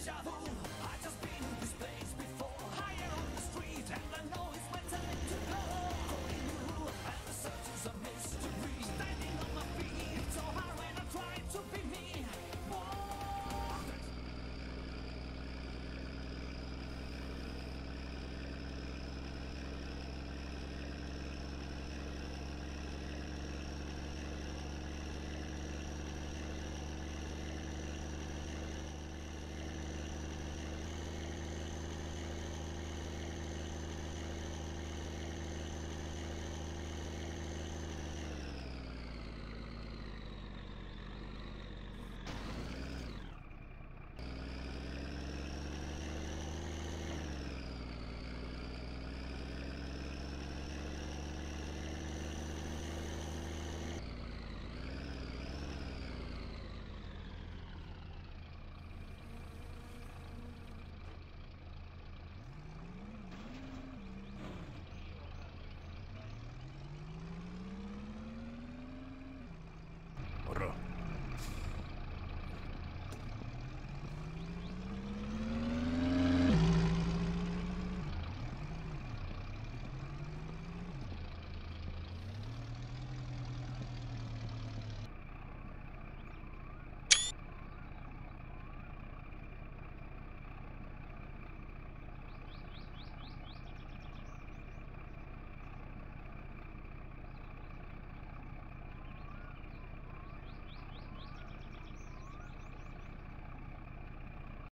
déjà vu.